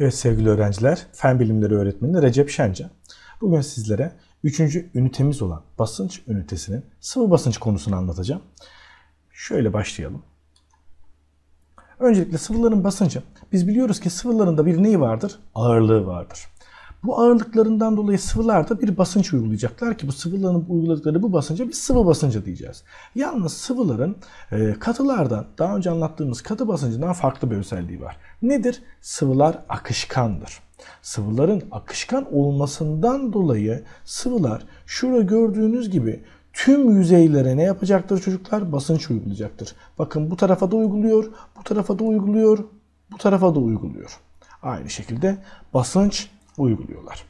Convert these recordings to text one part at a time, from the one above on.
Evet sevgili öğrenciler, Fen Bilimleri Öğretmeni Recep Şenca. Bugün sizlere 3. ünitemiz olan basınç ünitesinin sıvı basınç konusunu anlatacağım. Şöyle başlayalım. Öncelikle sıvıların basıncı. Biz biliyoruz ki sıvıların da bir neyi vardır? Ağırlığı vardır. Bu ağırlıklarından dolayı sıvılarda bir basınç uygulayacaklar ki bu sıvıların uyguladıkları bu basınca bir sıvı basıncı diyeceğiz. Yalnız sıvıların e, katılardan daha önce anlattığımız katı basıncından farklı bir özelliği var. Nedir? Sıvılar akışkandır. Sıvıların akışkan olmasından dolayı sıvılar şurada gördüğünüz gibi tüm yüzeylere ne yapacaktır çocuklar? Basınç uygulayacaktır. Bakın bu tarafa da uyguluyor, bu tarafa da uyguluyor, bu tarafa da uyguluyor. Aynı şekilde basınç uyguluyorlar.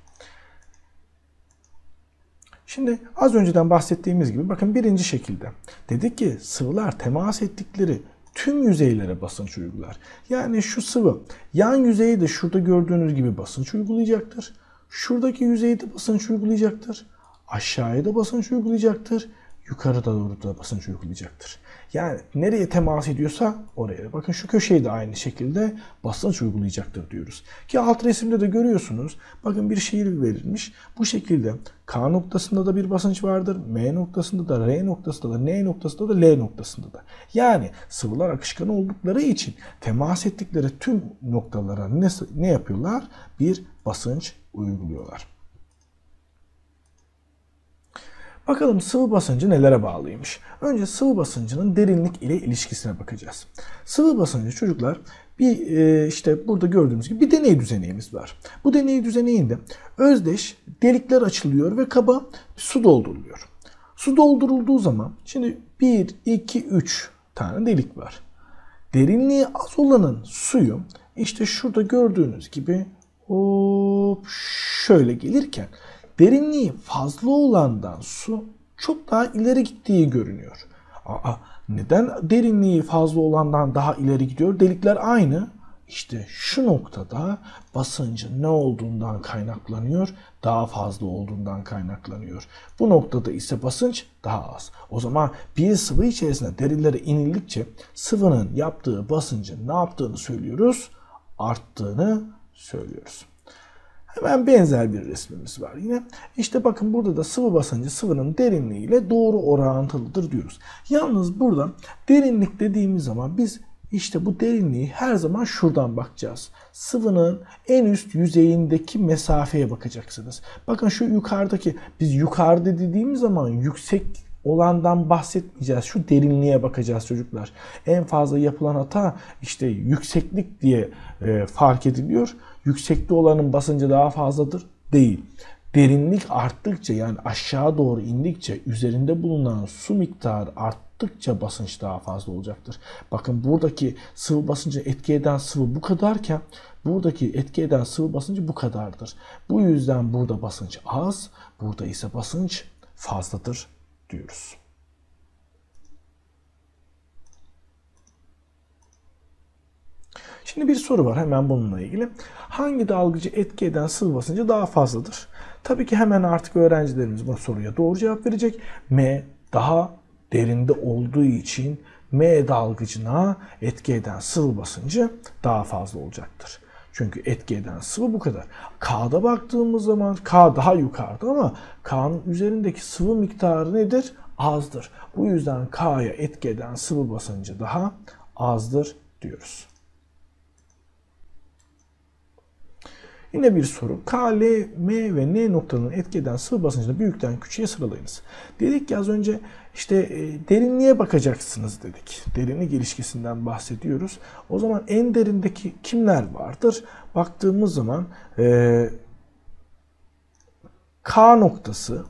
Şimdi az önceden bahsettiğimiz gibi bakın birinci şekilde dedik ki sıvılar temas ettikleri tüm yüzeylere basınç uygular. Yani şu sıvı yan yüzeyi de şurada gördüğünüz gibi basınç uygulayacaktır. Şuradaki yüzeyi de basınç uygulayacaktır. Aşağıya da basınç uygulayacaktır. Yukarıda doğru da basınç uygulayacaktır. Yani nereye temas ediyorsa oraya. Bakın şu köşeyi de aynı şekilde basınç uygulayacaktır diyoruz. Ki alt resimde de görüyorsunuz. Bakın bir şehir verilmiş. Bu şekilde K noktasında da bir basınç vardır. M noktasında da, R noktasında da, N noktasında da, L noktasında da. Yani sıvılar akışkan oldukları için temas ettikleri tüm noktalara ne, ne yapıyorlar? Bir basınç uyguluyorlar. Bakalım sıvı basıncı nelere bağlıymış? Önce sıvı basıncının derinlik ile ilişkisine bakacağız. Sıvı basıncı çocuklar bir e, işte burada gördüğümüz gibi bir deney düzeneğimiz var. Bu deney düzeneğinde özdeş delikler açılıyor ve kaba su dolduruluyor. Su doldurulduğu zaman şimdi 1, 2, 3 tane delik var. Derinliği az olanın suyu işte şurada gördüğünüz gibi hop şöyle gelirken derinliği fazla olandan su çok daha ileri gittiği görünüyor. Aa, neden derinliği fazla olandan daha ileri gidiyor? Delikler aynı. İşte şu noktada basıncın ne olduğundan kaynaklanıyor, daha fazla olduğundan kaynaklanıyor. Bu noktada ise basınç daha az. O zaman bir sıvı içerisinde derinlere inildikçe sıvının yaptığı basıncın ne yaptığını söylüyoruz? Arttığını söylüyoruz. Hemen benzer bir resmimiz var yine. İşte bakın burada da sıvı basıncı sıvının derinliği ile doğru orantılıdır diyoruz. Yalnız burada derinlik dediğimiz zaman biz işte bu derinliği her zaman şuradan bakacağız. Sıvının en üst yüzeyindeki mesafeye bakacaksınız. Bakın şu yukarıdaki biz yukarıda dediğimiz zaman yüksek olandan bahsetmeyeceğiz. Şu derinliğe bakacağız çocuklar. En fazla yapılan hata işte yükseklik diye e, fark ediliyor. Yüksekte olanın basıncı daha fazladır. Değil. Derinlik arttıkça yani aşağı doğru indikçe üzerinde bulunan su miktarı arttıkça basınç daha fazla olacaktır. Bakın buradaki sıvı basıncı etki eden sıvı bu kadarken buradaki etki eden sıvı basıncı bu kadardır. Bu yüzden burada basınç az, burada ise basınç fazladır diyoruz. Şimdi bir soru var hemen bununla ilgili. Hangi dalgıcı etki eden sıvı basıncı daha fazladır? Tabii ki hemen artık öğrencilerimiz bu soruya doğru cevap verecek. M daha derinde olduğu için M dalgıcına etki eden sıvı basıncı daha fazla olacaktır. Çünkü etki eden sıvı bu kadar. K'da baktığımız zaman K daha yukarıda ama K'nın üzerindeki sıvı miktarı nedir? Azdır. Bu yüzden K'ya etki eden sıvı basıncı daha azdır diyoruz. Yine bir soru. K, L, M ve N noktalarının etki eden sıvı basıncını büyükten küçüğe sıralayınız. Dedik ki az önce işte e, derinliğe bakacaksınız dedik. Derinlik ilişkisinden bahsediyoruz. O zaman en derindeki kimler vardır? Baktığımız zaman e, K noktası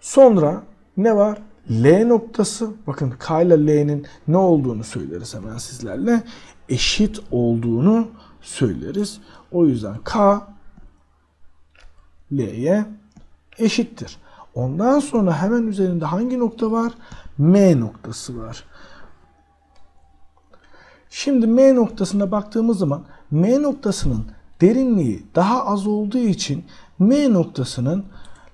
Sonra ne var? L noktası bakın K ile L'nin ne olduğunu söyleriz hemen sizlerle. Eşit olduğunu söyleriz. O yüzden K L'ye eşittir. Ondan sonra hemen üzerinde hangi nokta var? M noktası var. Şimdi M noktasına baktığımız zaman M noktasının derinliği daha az olduğu için M noktasının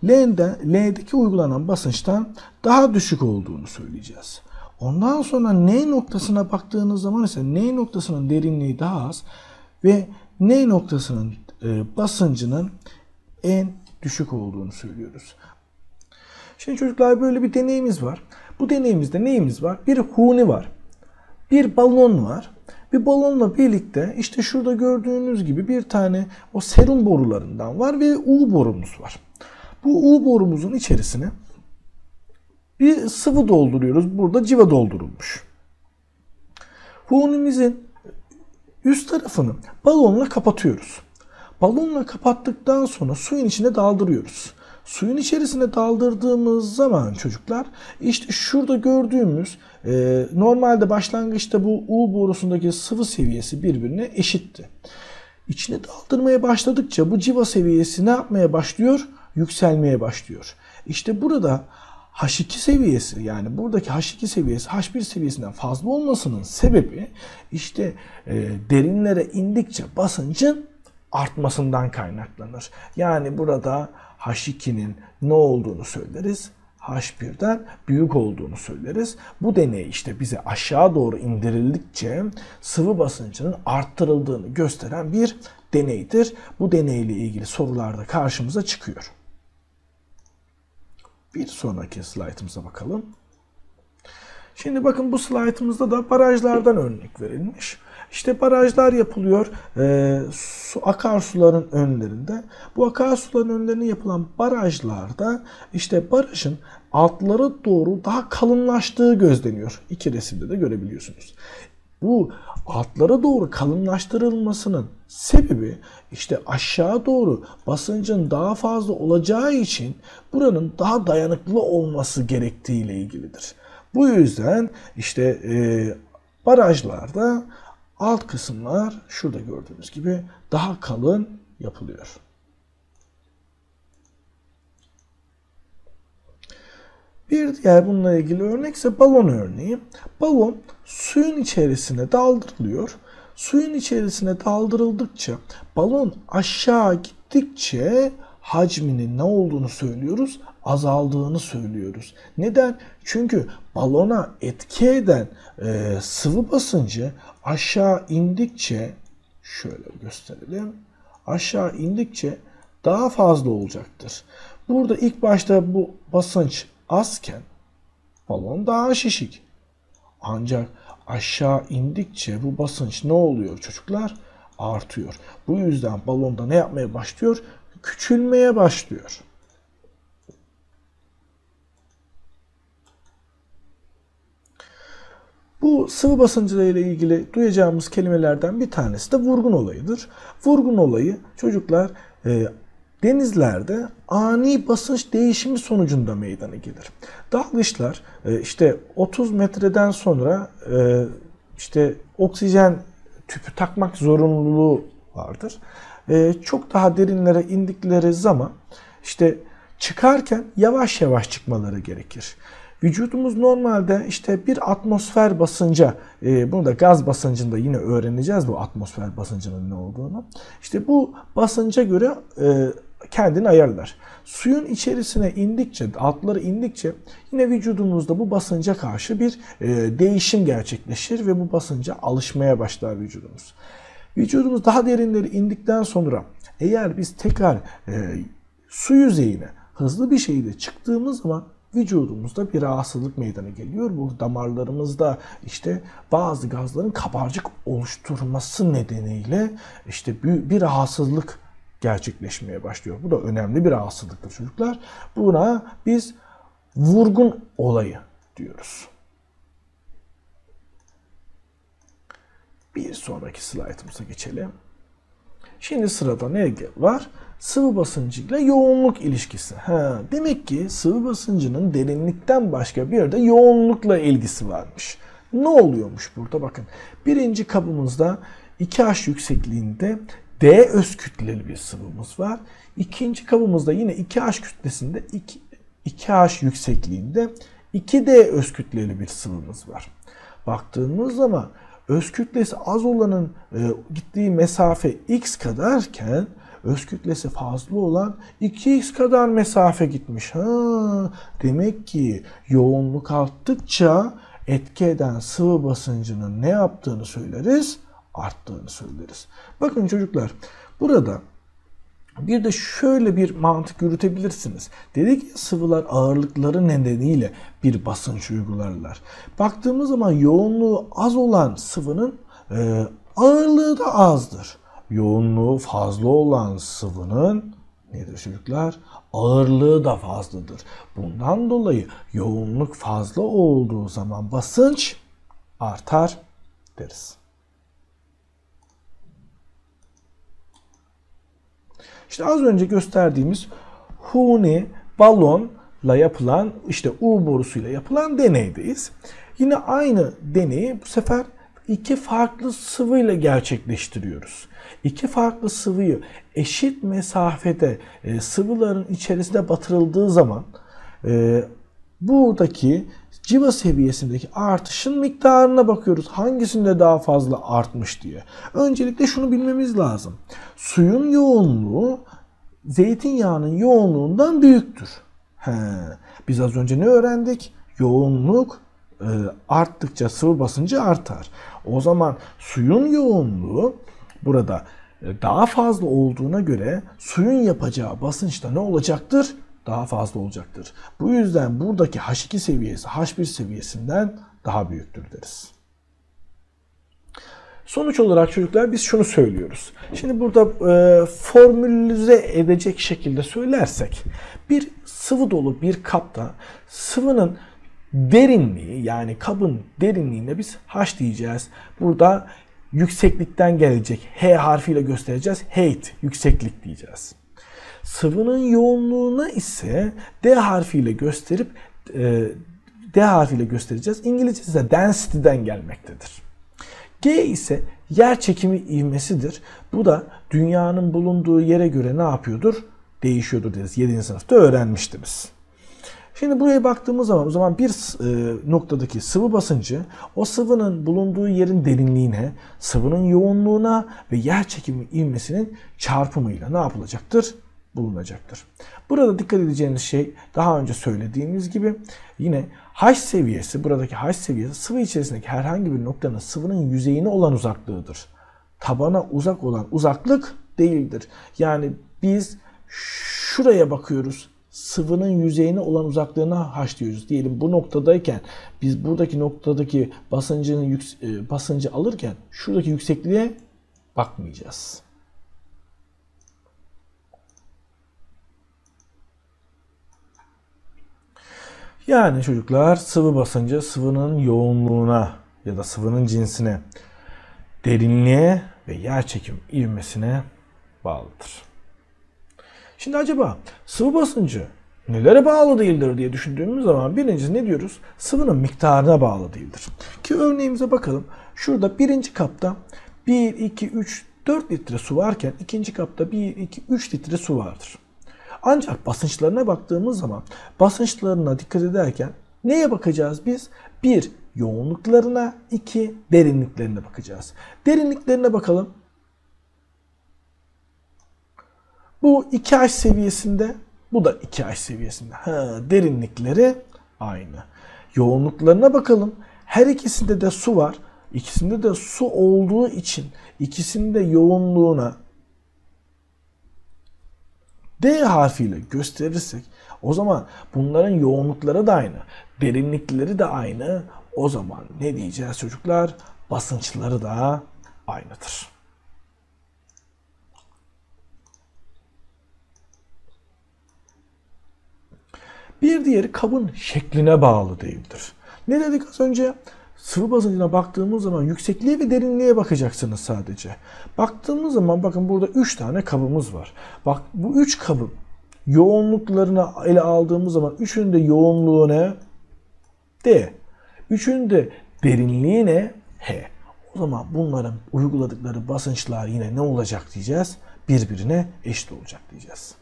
L'den, L'deki uygulanan basınçtan daha düşük olduğunu söyleyeceğiz. Ondan sonra N noktasına baktığınız zaman ise N noktasının derinliği daha az ve N noktasının e, basıncının en düşük olduğunu söylüyoruz. Şimdi çocuklar böyle bir deneyimiz var. Bu deneyimizde neyimiz var? Bir huni var. Bir balon var. Bir balonla birlikte işte şurada gördüğünüz gibi bir tane o serum borularından var ve U borumuz var. Bu U borumuzun içerisine bir sıvı dolduruyoruz. Burada civa doldurulmuş. Hunimizin üst tarafını balonla kapatıyoruz. Balonla kapattıktan sonra suyun içine daldırıyoruz. Suyun içerisine daldırdığımız zaman çocuklar işte şurada gördüğümüz e, normalde başlangıçta bu U borusundaki sıvı seviyesi birbirine eşitti. İçine daldırmaya başladıkça bu civa seviyesi ne yapmaya başlıyor? Yükselmeye başlıyor. İşte burada H2 seviyesi yani buradaki H2 seviyesi H1 seviyesinden fazla olmasının sebebi işte e, derinlere indikçe basıncın artmasından kaynaklanır. Yani burada H2'nin ne olduğunu söyleriz. H1'den büyük olduğunu söyleriz. Bu deney işte bize aşağı doğru indirildikçe sıvı basıncının arttırıldığını gösteren bir deneydir. Bu deneyle ilgili sorularda karşımıza çıkıyor. Bir sonraki slaytımıza bakalım. Şimdi bakın bu slaytımızda da barajlardan örnek verilmiş. İşte barajlar yapılıyor e, su, akarsuların önlerinde. Bu akarsuların önlerine yapılan barajlarda işte barajın altlara doğru daha kalınlaştığı gözleniyor. İki resimde de görebiliyorsunuz. Bu altlara doğru kalınlaştırılmasının sebebi işte aşağı doğru basıncın daha fazla olacağı için buranın daha dayanıklı olması gerektiği ile ilgilidir. Bu yüzden işte e, barajlarda alt kısımlar şurada gördüğünüz gibi daha kalın yapılıyor. Bir diğer bununla ilgili örnek ise balon örneği. Balon suyun içerisine daldırılıyor. Suyun içerisine daldırıldıkça balon aşağı gittikçe hacminin ne olduğunu söylüyoruz? Azaldığını söylüyoruz. Neden? Çünkü balona etki eden e, sıvı basıncı aşağı indikçe şöyle gösterelim. Aşağı indikçe daha fazla olacaktır. Burada ilk başta bu basınç azken balon daha şişik. Ancak aşağı indikçe bu basınç ne oluyor çocuklar? Artıyor. Bu yüzden balonda ne yapmaya başlıyor? Küçülmeye başlıyor. Bu sıvı basıncıyla ilgili duyacağımız kelimelerden bir tanesi de vurgun olayıdır. Vurgun olayı çocuklar e, denizlerde ani basınç değişimi sonucunda meydana gelir. Dalgıçlar e, işte 30 metreden sonra e, işte oksijen tüpü takmak zorunluluğu vardır. E, çok daha derinlere indikleri zaman işte çıkarken yavaş yavaş çıkmaları gerekir. Vücudumuz normalde işte bir atmosfer basınca, bunu da gaz basıncında yine öğreneceğiz bu atmosfer basıncının ne olduğunu. İşte bu basınca göre kendini ayarlar. Suyun içerisine indikçe, altları indikçe yine vücudumuzda bu basınca karşı bir e, değişim gerçekleşir ve bu basınca alışmaya başlar vücudumuz. Vücudumuz daha derinleri indikten sonra eğer biz tekrar e, su yüzeyine hızlı bir şekilde çıktığımız zaman vücudumuzda bir rahatsızlık meydana geliyor. Bu damarlarımızda işte bazı gazların kabarcık oluşturması nedeniyle işte bir, bir rahatsızlık gerçekleşmeye başlıyor. Bu da önemli bir rahatsızlıktır çocuklar. Buna biz vurgun olayı diyoruz. Bir sonraki slaytımıza geçelim. Şimdi sırada ne var? Sıvı basıncıyla yoğunluk ilişkisi. Ha, demek ki sıvı basıncının derinlikten başka bir de yoğunlukla ilgisi varmış. Ne oluyormuş burada bakın. Birinci kabımızda 2H yüksekliğinde D öz kütleli bir sıvımız var. İkinci kabımızda yine 2H kütlesinde 2, 2H yüksekliğinde 2D öz kütleli bir sıvımız var. Baktığımız zaman öz kütlesi az olanın e, gittiği mesafe x kadarken öz kütlesi fazla olan 2x kadar mesafe gitmiş. Ha, demek ki yoğunluk arttıkça etki eden sıvı basıncının ne yaptığını söyleriz? Arttığını söyleriz. Bakın çocuklar burada bir de şöyle bir mantık yürütebilirsiniz. Dedik ya sıvılar ağırlıkları nedeniyle bir basınç uygularlar. Baktığımız zaman yoğunluğu az olan sıvının e, ağırlığı da azdır. Yoğunluğu fazla olan sıvının nedir çocuklar? Ağırlığı da fazladır. Bundan dolayı yoğunluk fazla olduğu zaman basınç artar deriz. İşte az önce gösterdiğimiz huni balonla yapılan işte U borusuyla yapılan deneydeyiz. Yine aynı deneyi bu sefer iki farklı sıvıyla gerçekleştiriyoruz. İki farklı sıvıyı eşit mesafede e, sıvıların içerisine batırıldığı zaman e, buradaki civa seviyesindeki artışın miktarına bakıyoruz. Hangisinde daha fazla artmış diye. Öncelikle şunu bilmemiz lazım. Suyun yoğunluğu zeytinyağının yoğunluğundan büyüktür. He. Biz az önce ne öğrendik? Yoğunluk e, arttıkça sıvı basıncı artar. O zaman suyun yoğunluğu burada e, daha fazla olduğuna göre suyun yapacağı basınç da ne olacaktır? Daha fazla olacaktır. Bu yüzden buradaki H2 seviyesi H1 seviyesinden daha büyüktür deriz. Sonuç olarak çocuklar biz şunu söylüyoruz. Şimdi burada e, formülize edecek şekilde söylersek bir sıvı dolu bir kapta sıvının derinliği yani kabın derinliğine biz H diyeceğiz. Burada yükseklikten gelecek H harfiyle göstereceğiz. Height, yükseklik diyeceğiz. Sıvının yoğunluğuna ise D harfiyle gösterip e, D harfiyle göstereceğiz. İngilizcesi de density'den gelmektedir. G ise yer çekimi ivmesidir. Bu da dünyanın bulunduğu yere göre ne yapıyordur? Değişiyordur deriz. 7. sınıfta öğrenmiştiniz. Şimdi buraya baktığımız zaman o zaman bir e, noktadaki sıvı basıncı o sıvının bulunduğu yerin derinliğine, sıvının yoğunluğuna ve yer çekimi ivmesinin çarpımıyla ne yapılacaktır? Bulunacaktır. Burada dikkat edeceğiniz şey daha önce söylediğimiz gibi yine H seviyesi, buradaki H seviyesi sıvı içerisindeki herhangi bir noktanın sıvının yüzeyine olan uzaklığıdır. Tabana uzak olan uzaklık değildir. Yani biz şuraya bakıyoruz. Sıvının yüzeyine olan uzaklığına H diyoruz. Diyelim bu noktadayken biz buradaki noktadaki basıncını e, basıncı alırken şuradaki yüksekliğe bakmayacağız. Yani çocuklar sıvı basıncı sıvının yoğunluğuna ya da sıvının cinsine, derinliğe ve yerçekim ivmesine bağlıdır. Şimdi acaba sıvı basıncı nelere bağlı değildir diye düşündüğümüz zaman birincisi ne diyoruz? Sıvının miktarına bağlı değildir. Ki örneğimize bakalım. Şurada birinci kapta 1, 2, 3, 4 litre su varken ikinci kapta 1, 2, 3 litre su vardır. Ancak basınçlarına baktığımız zaman basınçlarına dikkat ederken neye bakacağız biz? Bir, yoğunluklarına, iki, derinliklerine bakacağız. Derinliklerine bakalım. Bu 2H seviyesinde, bu da 2H seviyesinde. Ha, derinlikleri aynı. Yoğunluklarına bakalım. Her ikisinde de su var. İkisinde de su olduğu için ikisinde yoğunluğuna D harfiyle gösterirsek o zaman bunların yoğunlukları da aynı, derinlikleri de aynı. O zaman ne diyeceğiz çocuklar? Basınçları da aynıdır. Bir diğeri kabın şekline bağlı değildir. Ne dedik az önce? Sıvı basıncına baktığımız zaman yüksekliğe ve derinliğe bakacaksınız sadece. Baktığımız zaman bakın burada 3 tane kabımız var. Bak bu 3 kabın yoğunluklarını ele aldığımız zaman üçünün de yoğunluğu ne? D. Üçünün de derinliği ne? H. O zaman bunların uyguladıkları basınçlar yine ne olacak diyeceğiz? Birbirine eşit olacak diyeceğiz.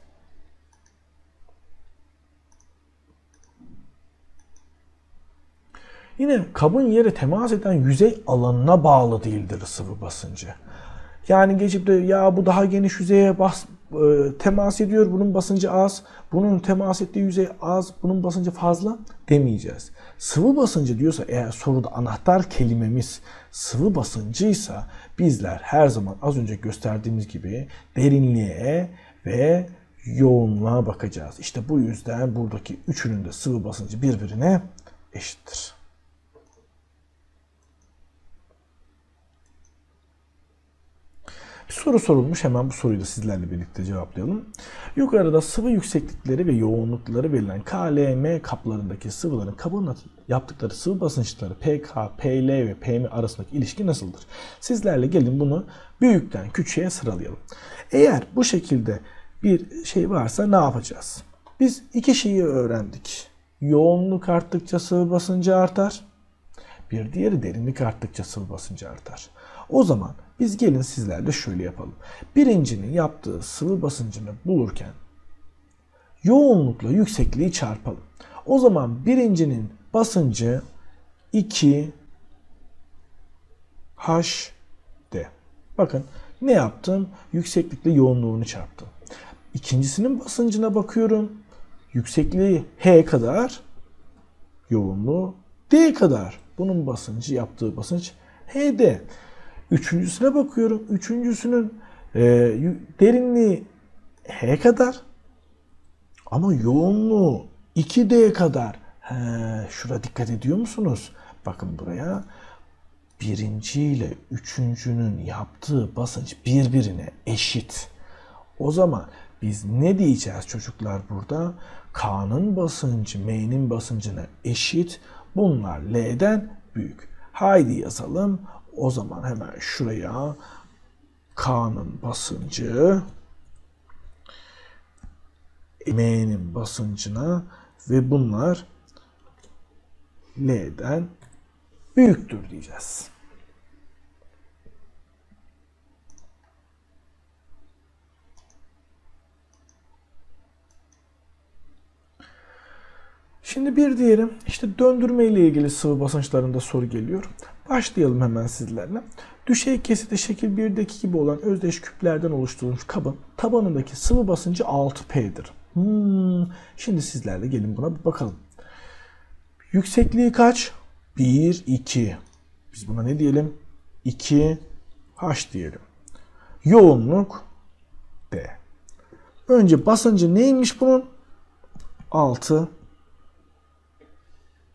Yine kabın yere temas eden yüzey alanına bağlı değildir sıvı basıncı. Yani geçip de ya bu daha geniş yüzeye bas, e, temas ediyor, bunun basıncı az, bunun temas ettiği yüzey az, bunun basıncı fazla demeyeceğiz. Sıvı basıncı diyorsa eğer soruda anahtar kelimemiz sıvı basıncıysa bizler her zaman az önce gösterdiğimiz gibi derinliğe ve yoğunluğa bakacağız. İşte bu yüzden buradaki üçünün de sıvı basıncı birbirine eşittir. Bir soru sorulmuş. Hemen bu soruyu da sizlerle birlikte cevaplayalım. Yukarıda sıvı yükseklikleri ve yoğunlukları verilen KLM kaplarındaki sıvıların kabın yaptıkları sıvı basınçları PK, PL ve PM arasındaki ilişki nasıldır? Sizlerle gelin bunu büyükten küçüğe sıralayalım. Eğer bu şekilde bir şey varsa ne yapacağız? Biz iki şeyi öğrendik. Yoğunluk arttıkça sıvı basıncı artar. Bir diğeri derinlik arttıkça sıvı basıncı artar. O zaman biz gelin sizlerle şöyle yapalım. Birincinin yaptığı sıvı basıncını bulurken yoğunlukla yüksekliği çarpalım. O zaman birincinin basıncı 2 H D. Bakın ne yaptım? Yükseklikle yoğunluğunu çarptım. İkincisinin basıncına bakıyorum. Yüksekliği H kadar, yoğunluğu D kadar. Bunun basıncı yaptığı basınç HD. Üçüncüsüne bakıyorum. Üçüncüsünün e, derinliği H kadar ama yoğunluğu 2D kadar. He, şura dikkat ediyor musunuz? Bakın buraya. Birinci ile üçüncünün yaptığı basınç birbirine eşit. O zaman biz ne diyeceğiz çocuklar burada? K'nın basıncı M'nin basıncına eşit. Bunlar L'den büyük. Haydi yazalım. O zaman hemen şuraya K'nın basıncı M'nin basıncına ve bunlar L'den büyüktür diyeceğiz. Şimdi bir diyelim işte döndürme ile ilgili sıvı basınçlarında soru geliyor. Başlayalım hemen sizlerle. Düşey kesiti şekil 1'deki gibi olan özdeş küplerden oluşturulmuş kabın tabanındaki sıvı basıncı 6P'dir. Hmm, şimdi sizlerle gelin buna bir bakalım. Yüksekliği kaç? 1, 2. Biz buna ne diyelim? 2 H diyelim. Yoğunluk D. Önce basıncı neymiş bunun? 6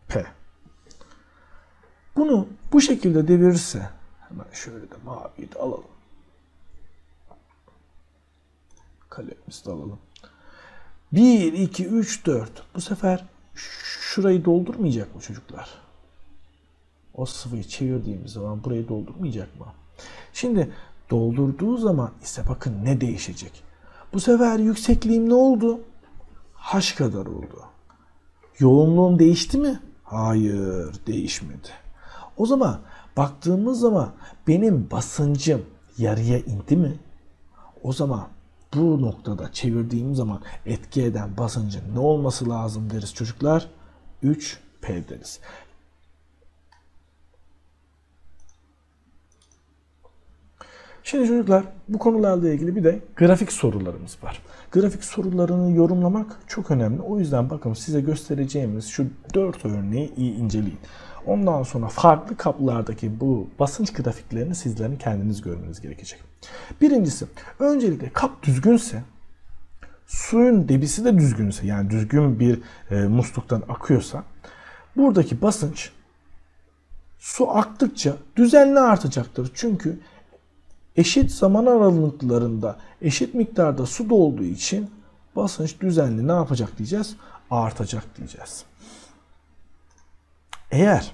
P. Bunu bu şekilde devirirse hemen şöyle de maviyi de alalım. Kalemimizi de alalım. 1, 2, 3, 4. Bu sefer şurayı doldurmayacak mı çocuklar? O sıvıyı çevirdiğimiz zaman burayı doldurmayacak mı? Şimdi doldurduğu zaman ise bakın ne değişecek. Bu sefer yüksekliğim ne oldu? H kadar oldu. Yoğunluğum değişti mi? Hayır, değişmedi. O zaman baktığımız zaman benim basıncım yarıya indi mi? O zaman bu noktada çevirdiğim zaman etki eden basıncın ne olması lazım deriz çocuklar? 3P deriz. Şimdi çocuklar bu konularla ilgili bir de grafik sorularımız var. Grafik sorularını yorumlamak çok önemli. O yüzden bakın size göstereceğimiz şu 4 örneği iyi inceleyin. Ondan sonra farklı kaplardaki bu basınç grafiklerini sizlerin kendiniz görmeniz gerekecek. Birincisi öncelikle kap düzgünse suyun debisi de düzgünse yani düzgün bir e, musluktan akıyorsa buradaki basınç su aktıkça düzenli artacaktır. Çünkü eşit zaman aralıklarında eşit miktarda su dolduğu için basınç düzenli ne yapacak diyeceğiz? Artacak diyeceğiz. Eğer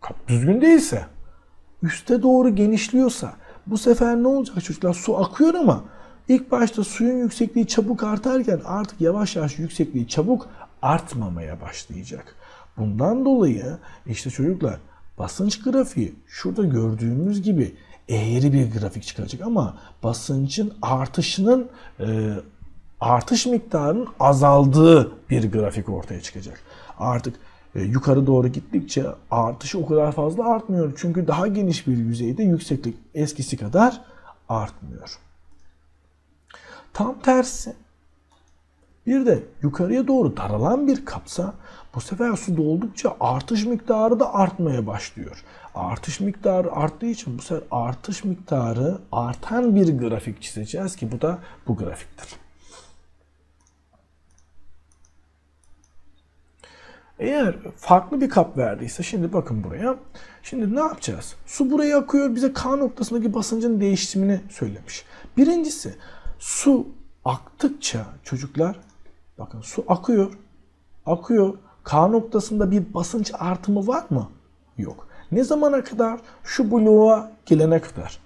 kap düzgün değilse, üste doğru genişliyorsa bu sefer ne olacak çocuklar? Su akıyor ama ilk başta suyun yüksekliği çabuk artarken artık yavaş yavaş yüksekliği çabuk artmamaya başlayacak. Bundan dolayı işte çocuklar basınç grafiği şurada gördüğümüz gibi eğri bir grafik çıkacak ama basıncın artışının e, artış miktarının azaldığı bir grafik ortaya çıkacak. Artık e, yukarı doğru gittikçe artışı o kadar fazla artmıyor. Çünkü daha geniş bir yüzeyde yükseklik eskisi kadar artmıyor. Tam tersi. Bir de yukarıya doğru daralan bir kapsa bu sefer su doldukça artış miktarı da artmaya başlıyor. Artış miktarı arttığı için bu sefer artış miktarı artan bir grafik çizeceğiz ki bu da bu grafiktir. Eğer farklı bir kap verdiyse şimdi bakın buraya. Şimdi ne yapacağız? Su buraya akıyor bize K noktasındaki basıncın değişimini söylemiş. Birincisi su aktıkça çocuklar bakın su akıyor. Akıyor. K noktasında bir basınç artımı var mı? Yok. Ne zamana kadar? Şu bloğa gelene kadar.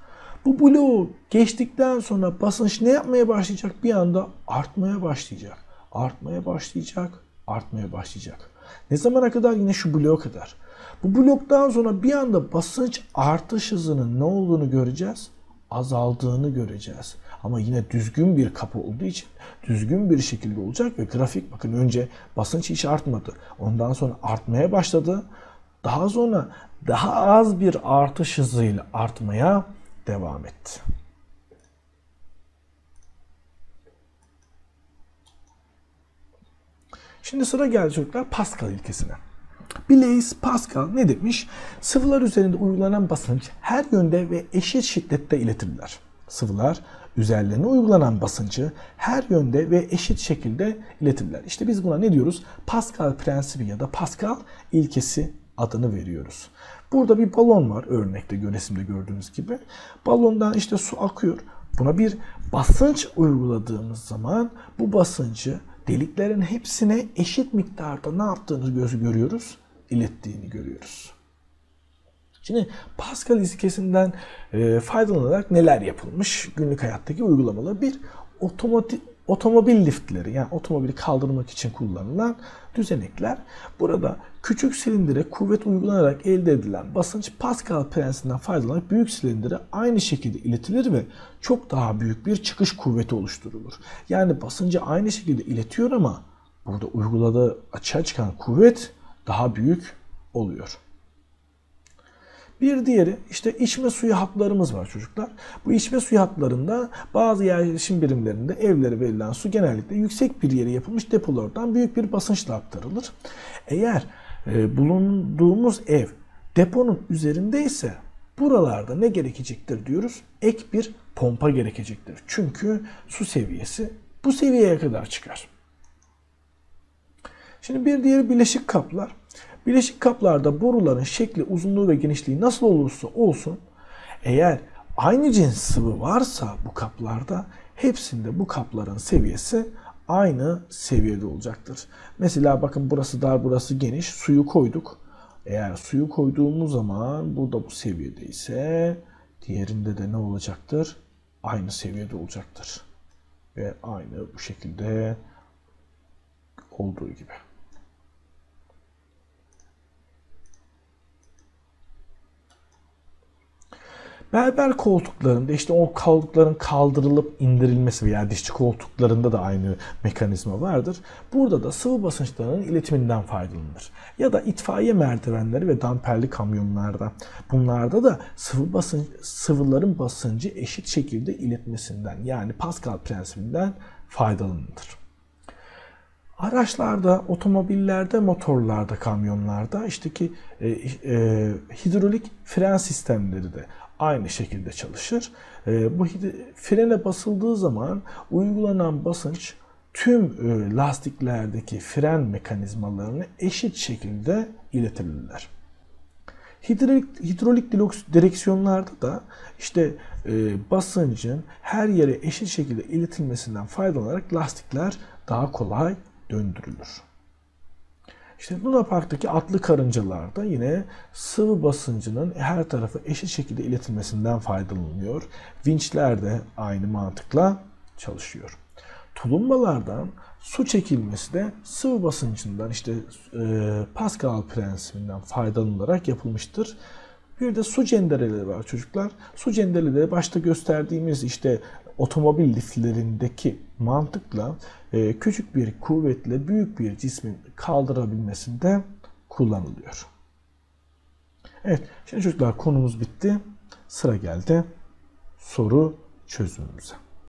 Bu bloğu geçtikten sonra basınç ne yapmaya başlayacak? Bir anda artmaya başlayacak. Artmaya başlayacak. Artmaya başlayacak. Ne zamana kadar? Yine şu bloğa kadar. Bu bloktan sonra bir anda basınç artış hızının ne olduğunu göreceğiz. Azaldığını göreceğiz. Ama yine düzgün bir kapı olduğu için düzgün bir şekilde olacak ve grafik bakın önce basınç hiç artmadı. Ondan sonra artmaya başladı. Daha sonra daha az bir artış hızıyla artmaya devam etti. Şimdi sıra geldi çocuklar Pascal ilkesine. Blaise Pascal ne demiş? Sıvılar üzerinde uygulanan basınç her yönde ve eşit şiddette iletilir. Sıvılar üzerlerine uygulanan basıncı her yönde ve eşit şekilde iletirler. İşte biz buna ne diyoruz? Pascal prensibi ya da Pascal ilkesi adını veriyoruz. Burada bir balon var örnekte resimde gördüğünüz gibi. Balondan işte su akıyor. Buna bir basınç uyguladığımız zaman bu basıncı deliklerin hepsine eşit miktarda ne yaptığını gözü görüyoruz? İlettiğini görüyoruz. Şimdi Pascal ilkesinden e, faydalanarak neler yapılmış günlük hayattaki uygulamalar? Bir, otomotiv, otomobil liftleri yani otomobili kaldırmak için kullanılan düzenekler. Burada küçük silindire kuvvet uygulanarak elde edilen basınç Pascal prensibinden faydalanarak büyük silindire aynı şekilde iletilir ve çok daha büyük bir çıkış kuvveti oluşturulur. Yani basıncı aynı şekilde iletiyor ama burada uyguladığı açığa çıkan kuvvet daha büyük oluyor. Bir diğeri işte içme suyu hatlarımız var çocuklar. Bu içme suyu hatlarında bazı yerleşim birimlerinde evlere verilen su genellikle yüksek bir yere yapılmış depolardan büyük bir basınçla aktarılır. Eğer e, bulunduğumuz ev deponun üzerindeyse buralarda ne gerekecektir diyoruz? Ek bir pompa gerekecektir. Çünkü su seviyesi bu seviyeye kadar çıkar. Şimdi bir diğeri bileşik kaplar. Bileşik kaplarda boruların şekli, uzunluğu ve genişliği nasıl olursa olsun eğer aynı cins sıvı varsa bu kaplarda hepsinde bu kapların seviyesi aynı seviyede olacaktır. Mesela bakın burası dar burası geniş suyu koyduk. Eğer suyu koyduğumuz zaman burada bu seviyede ise diğerinde de ne olacaktır? Aynı seviyede olacaktır. Ve aynı bu şekilde olduğu gibi. Berber koltuklarında işte o koltukların kaldırılıp indirilmesi veya dişçi koltuklarında da aynı mekanizma vardır. Burada da sıvı basınçlarının iletiminden faydalanılır. Ya da itfaiye merdivenleri ve damperli kamyonlarda. Bunlarda da sıvı basınç, sıvıların basıncı eşit şekilde iletmesinden yani Pascal prensibinden faydalanılır. Araçlarda, otomobillerde, motorlarda, kamyonlarda işteki e, e, hidrolik fren sistemleri de aynı şekilde çalışır. Ee, bu frene basıldığı zaman uygulanan basınç tüm e, lastiklerdeki fren mekanizmalarını eşit şekilde iletirler. Hidrolik, hidrolik direksiyonlarda da işte e, basıncın her yere eşit şekilde iletilmesinden faydalanarak lastikler daha kolay döndürülür. İşte Luna Park'taki atlı karıncalarda yine sıvı basıncının her tarafa eşit şekilde iletilmesinden faydalanılıyor. Vinçler de aynı mantıkla çalışıyor. Tulumbalardan su çekilmesi de sıvı basıncından işte e, Pascal prensibinden faydalanılarak yapılmıştır. Bir de su cendereleri var çocuklar. Su cendereleri başta gösterdiğimiz işte otomobil liftlerindeki mantıkla e, küçük bir kuvvetle büyük bir cismin kaldırabilmesinde kullanılıyor. Evet, şimdi çocuklar konumuz bitti. Sıra geldi soru çözümümüze.